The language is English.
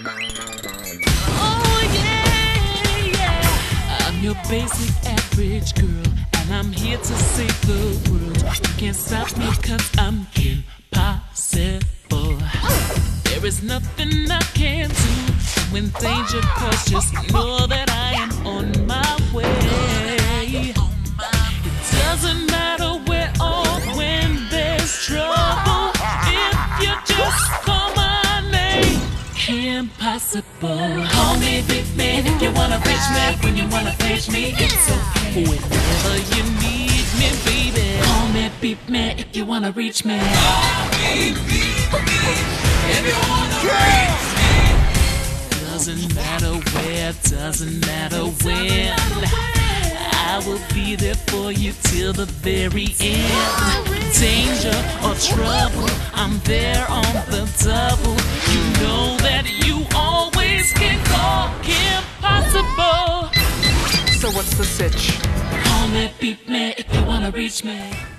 Oh yeah, yeah. I'm your basic average girl, and I'm here to save the world. You can't stop me cause I'm impossible. There is nothing I can do. When danger calls, just know that I impossible. Call me big man if you wanna reach me. When you wanna page me, it's okay. Whenever you need me, baby. Call me beep man if you wanna reach me. Wanna reach me. Doesn't matter where, doesn't matter when. I will be there for you till the very end. Danger or trouble, I'm there on the double. So what's the sitch? Call me, beep me if you wanna reach me.